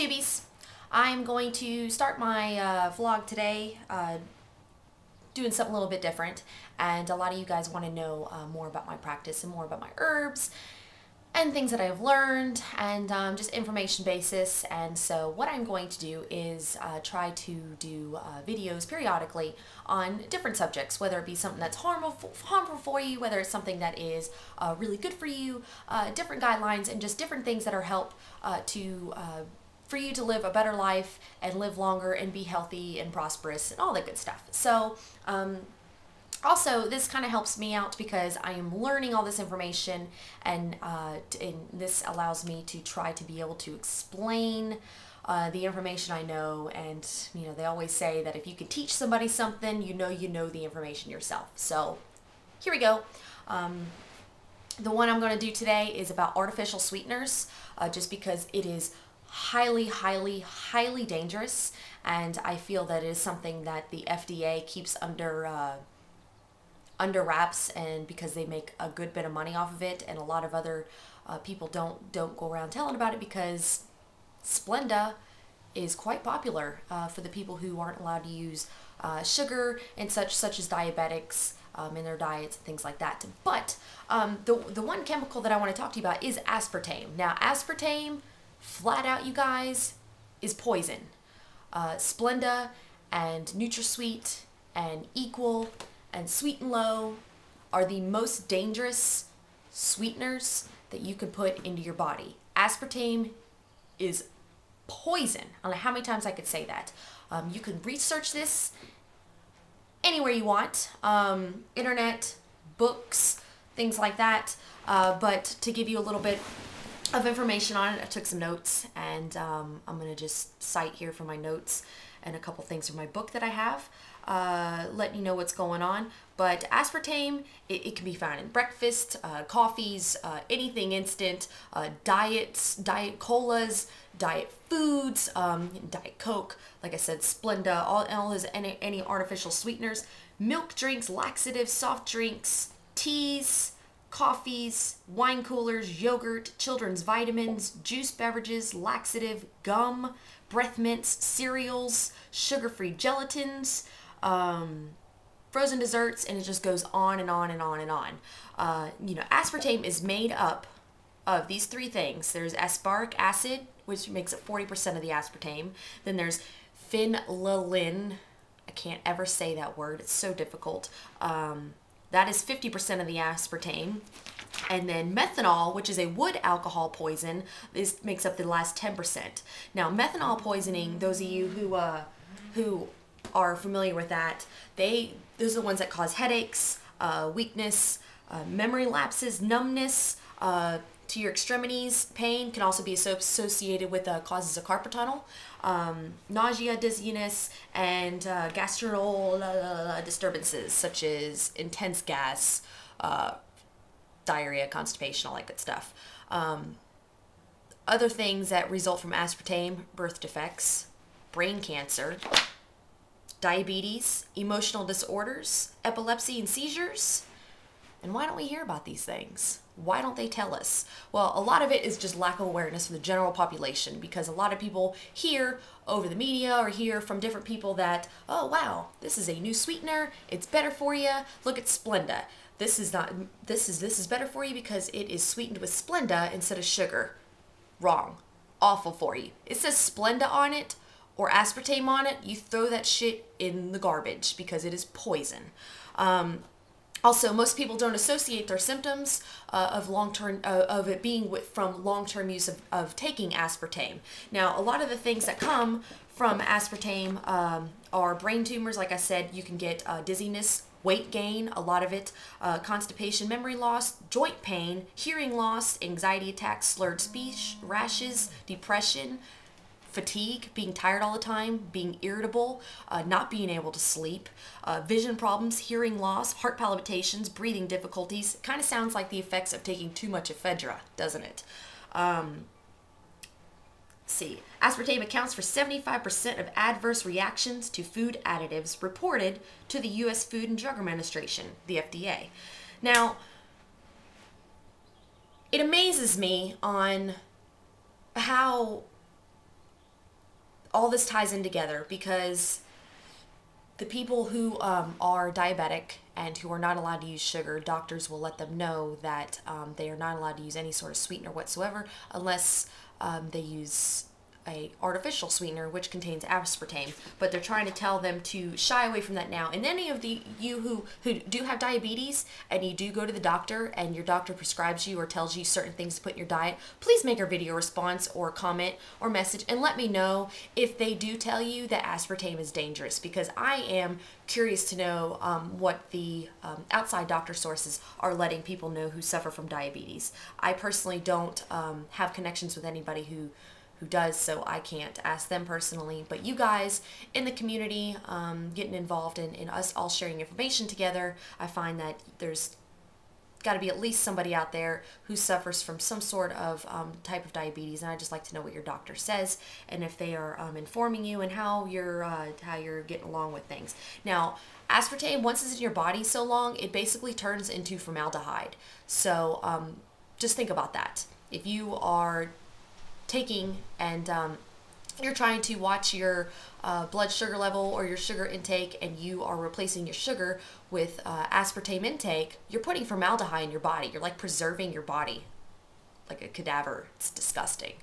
YouTubies! I'm going to start my uh, vlog today uh, doing something a little bit different and a lot of you guys want to know uh, more about my practice and more about my herbs and things that I've learned and um, just information basis and so what I'm going to do is uh, try to do uh, videos periodically on different subjects whether it be something that's harmful, harmful for you whether it's something that is uh, really good for you different guidelines and just different things that are help to for you to live a better life and live longer and be healthy and prosperous and all that good stuff. So um, also this kind of helps me out because I am learning all this information and, uh, and this allows me to try to be able to explain uh, the information I know. And you know they always say that if you can teach somebody something you know you know the information yourself. So here we go. Um, the one I'm going to do today is about artificial sweeteners uh, just because it is highly highly highly dangerous and I feel that it is something that the FDA keeps under uh, under wraps and because they make a good bit of money off of it and a lot of other uh, people don't don't go around telling about it because Splenda is quite popular uh, for the people who aren't allowed to use uh, sugar and such such as diabetics um, in their diets and things like that. But um, the, the one chemical that I want to talk to you about is aspartame. Now aspartame, flat out you guys, is poison. Uh, Splenda and NutraSweet and Equal and Sweet and Low are the most dangerous sweeteners that you can put into your body. Aspartame is poison. I don't know how many times I could say that. Um, you can research this anywhere you want. Um, internet, books, things like that. Uh, but to give you a little bit of information on it, I took some notes and um, I'm going to just cite here from my notes and a couple things from my book that I have uh, letting you know what's going on. But aspartame, it, it can be found in breakfast, uh, coffees, uh, anything instant, uh, diets, diet colas, diet foods, um, diet coke, like I said, Splenda, all, all his any, any artificial sweeteners, milk drinks, laxatives, soft drinks, teas, coffees, wine coolers, yogurt, children's vitamins, juice beverages, laxative, gum, breath mints, cereals, sugar-free gelatins, um, frozen desserts, and it just goes on and on and on and on. Uh, you know, aspartame is made up of these three things. There's aspartic acid, which makes up 40% of the aspartame. Then there's phenylalanine. I can't ever say that word. It's so difficult. Um, that is 50% of the aspartame. And then methanol, which is a wood alcohol poison, this makes up the last 10%. Now, methanol poisoning, those of you who uh, who are familiar with that, they those are the ones that cause headaches, uh, weakness, uh, memory lapses, numbness uh, to your extremities, pain can also be associated with uh, causes of carpal tunnel, um, nausea, dizziness, and uh, gastrointestinal uh, disturbances such as intense gas, diarrhea, constipation, all that good stuff. Um, other things that result from aspartame, birth defects, brain cancer, diabetes, emotional disorders, epilepsy and seizures. And why don't we hear about these things? Why don't they tell us? Well, a lot of it is just lack of awareness for the general population because a lot of people hear over the media or hear from different people that, oh wow, this is a new sweetener, it's better for you. Look at Splenda. This is not this is this is better for you because it is sweetened with Splenda instead of sugar. Wrong. Awful for you. It says Splenda on it or aspartame on it, you throw that shit in the garbage because it is poison. Um, also, most people don't associate their symptoms uh, of long-term uh, of it being with, from long-term use of, of taking aspartame. Now, a lot of the things that come from aspartame um, are brain tumors. Like I said, you can get uh, dizziness, weight gain, a lot of it, uh, constipation, memory loss, joint pain, hearing loss, anxiety attacks, slurred speech, rashes, depression, fatigue, being tired all the time, being irritable, uh, not being able to sleep, uh, vision problems, hearing loss, heart palpitations, breathing difficulties. Kind of sounds like the effects of taking too much ephedra, doesn't it? Um, see, aspartame accounts for 75% of adverse reactions to food additives reported to the U.S. Food and Drug Administration, the FDA. Now, it amazes me on how all this ties in together because the people who um, are diabetic and who are not allowed to use sugar, doctors will let them know that um, they are not allowed to use any sort of sweetener whatsoever unless um, they use a artificial sweetener which contains aspartame but they're trying to tell them to shy away from that now. And any of the you who who do have diabetes and you do go to the doctor and your doctor prescribes you or tells you certain things to put in your diet please make a video response or comment or message and let me know if they do tell you that aspartame is dangerous because i am curious to know um, what the um, outside doctor sources are letting people know who suffer from diabetes. I personally don't um, have connections with anybody who who does, so I can't ask them personally. But you guys in the community um, getting involved in, in us all sharing information together, I find that there's got to be at least somebody out there who suffers from some sort of um, type of diabetes and i just like to know what your doctor says and if they are um, informing you and how you're uh, how you're getting along with things. Now aspartame once it's in your body so long it basically turns into formaldehyde. So um, just think about that. If you are taking and um, you're trying to watch your uh, blood sugar level or your sugar intake and you are replacing your sugar with uh, aspartame intake, you're putting formaldehyde in your body. You're like preserving your body like a cadaver. It's disgusting.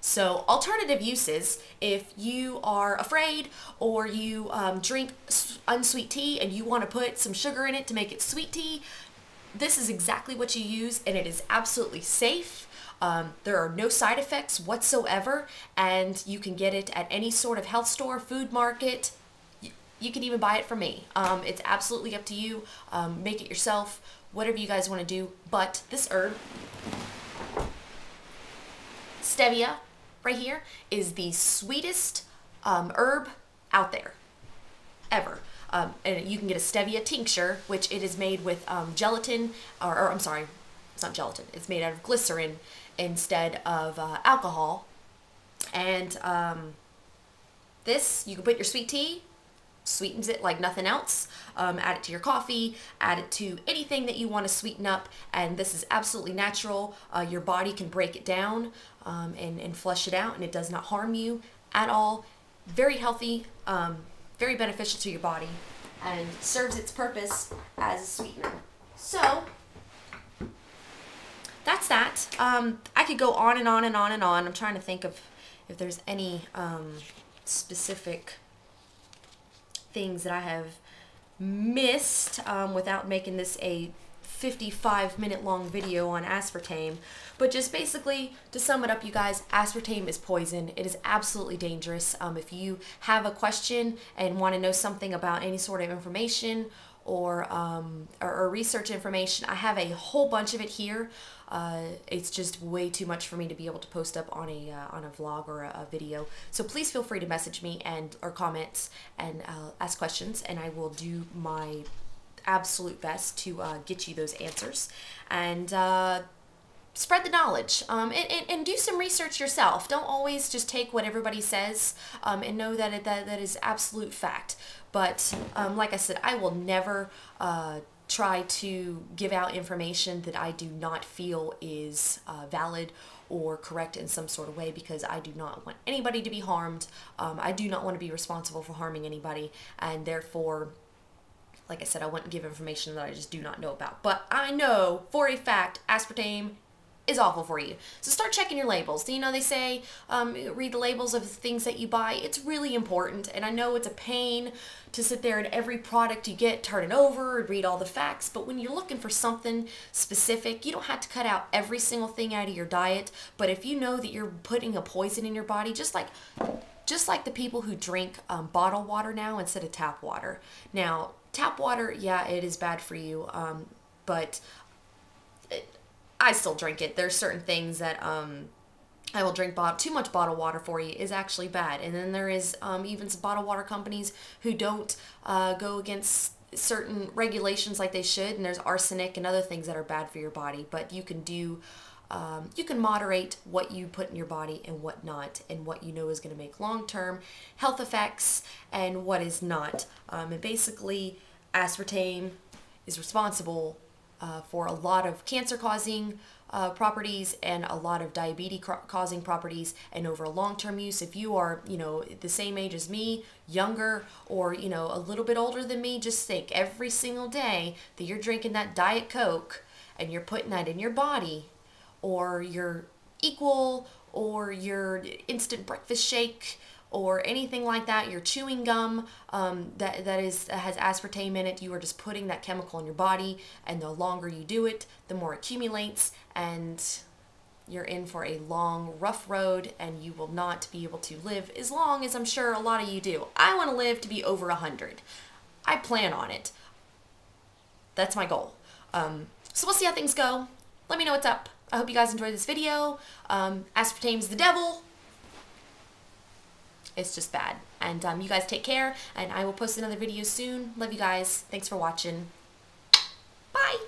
So alternative uses, if you are afraid or you um, drink unsweet tea and you want to put some sugar in it to make it sweet tea, this is exactly what you use and it is absolutely safe um, there are no side effects whatsoever, and you can get it at any sort of health store, food market. You, can even buy it from me. Um, it's absolutely up to you. Um, make it yourself, whatever you guys want to do. But this herb, stevia, right here, is the sweetest um, herb out there, ever. Um, and you can get a stevia tincture, which it is made with um, gelatin, or, or, I'm sorry, it's not gelatin. It's made out of glycerin instead of uh, alcohol. And um, this, you can put your sweet tea, sweetens it like nothing else. Um, add it to your coffee, add it to anything that you want to sweeten up. And this is absolutely natural. Uh, your body can break it down um, and, and flush it out, and it does not harm you at all. Very healthy, um, very beneficial to your body, and serves its purpose as a sweetener. So, that's that. Um, I could go on and on and on and on. I'm trying to think of if there's any um, specific things that I have missed um, without making this a 55 minute long video on aspartame. But just basically, to sum it up, you guys, aspartame is poison. It is absolutely dangerous. Um, if you have a question and want to know something about any sort of information or, um, or, or, research information. I have a whole bunch of it here. Uh, it's just way too much for me to be able to post up on a uh, on a vlog or a, a, video. So please feel free to message me and or comments and uh, ask questions, and I will do my absolute best to uh, get you those answers. And uh, spread the knowledge um, and, and, and, do some research yourself. Don't always just take what everybody says um, and know that, it, that that is absolute fact. But um, like I said, I will never uh, try to give out information that I do not feel is uh, valid or correct in some sort of way because I do not want anybody to be harmed. Um, I do not want to be responsible for harming anybody and therefore like I said, I wouldn't give information that I just do not know about. But I know for a fact aspartame is awful for you. So start checking your labels. Do you know, they say um, read the labels of things that you buy. It's really important. And I know it's a pain to sit there and every product you get, turn it over and read all the facts. But when you're looking for something specific, you don't have to cut out every single thing out of your diet. But if you know that you're putting a poison in your body, just like just like the people who drink um, bottled water now instead of tap water. Now, tap water, yeah, it is bad for you. Um, but I still drink it. There's certain things that um, I will drink too much bottled water for you is actually bad. And then there is um, even some bottled water companies who don't uh, go against certain regulations like they should. And there's arsenic and other things that are bad for your body. But you can do um, you can moderate what you put in your body and what not, and what you know is going to make long-term health effects and what is not. Um, and basically, aspartame is responsible uh, for a lot of cancer causing uh, properties and a lot of diabetes causing properties and over a long-term use. If you are you know the same age as me younger or you know a little bit older than me just think every single day that you're drinking that diet coke and you're putting that in your body or your equal or your instant breakfast shake or anything like that, your chewing gum um, that, that is has aspartame in it, you are just putting that chemical in your body, and the longer you do it, the more it accumulates, and you're in for a long, rough road, and you will not be able to live as long as I'm sure a lot of you do. I want to live to be over a 100. I plan on it. That's my goal. Um, so we'll see how things go. Let me know what's up. I hope you guys enjoyed this video. Um, aspartame's the devil. It's just bad. And um, you guys take care, and I will post another video soon. Love you guys. Thanks for watching. Bye.